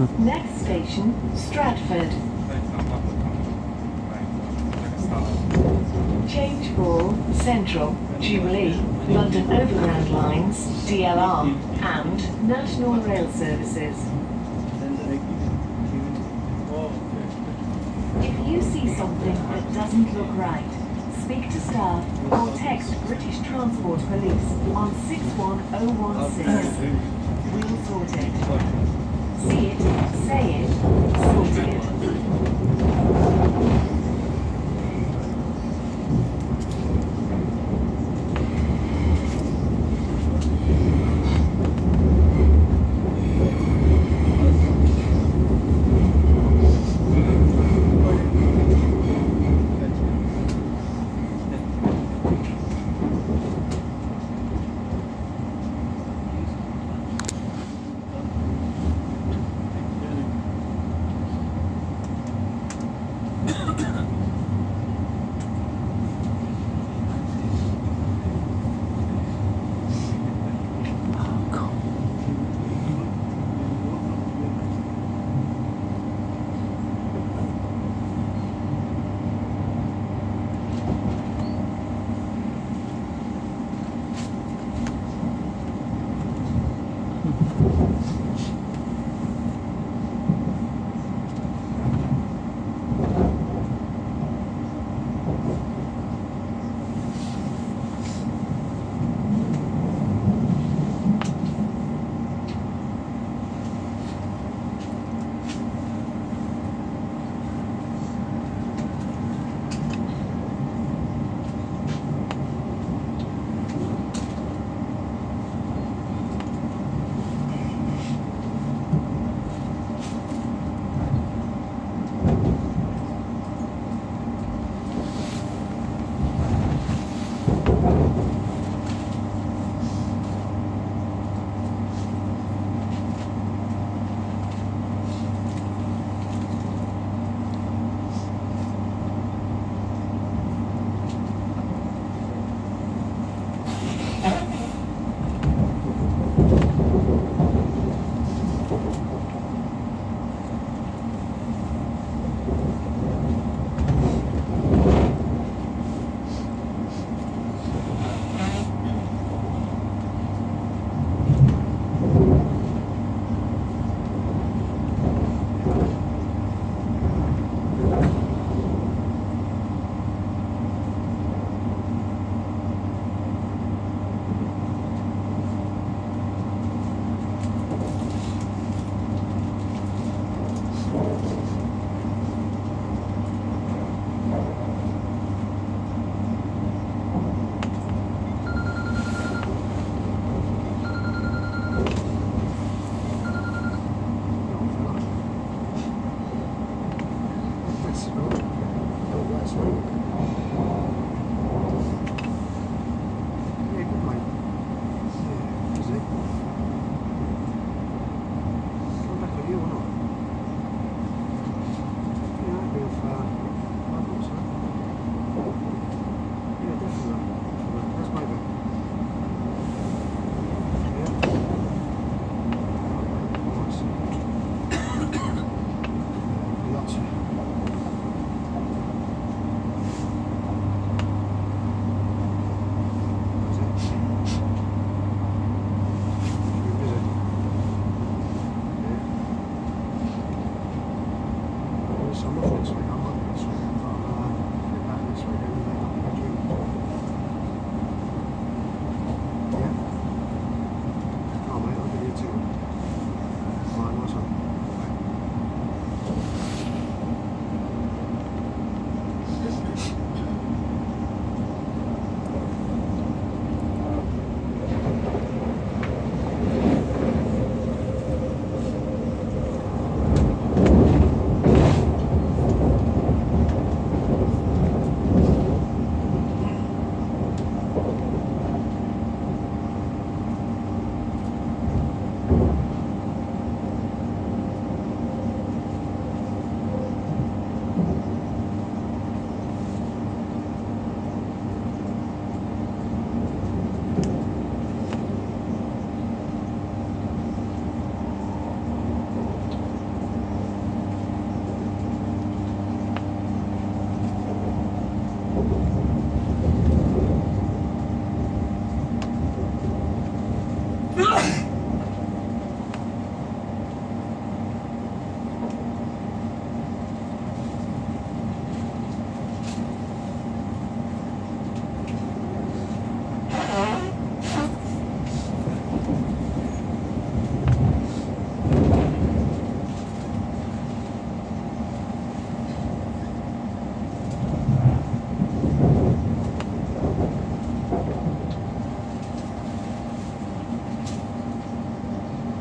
Next station, Stratford. Change for Central, Jubilee, London Overground Lines, DLR, and National Rail Services. If you see something that doesn't look right, speak to staff or text British Transport Police on 61016. We'll sort it. See it, say it,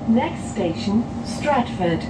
Next station, Stratford.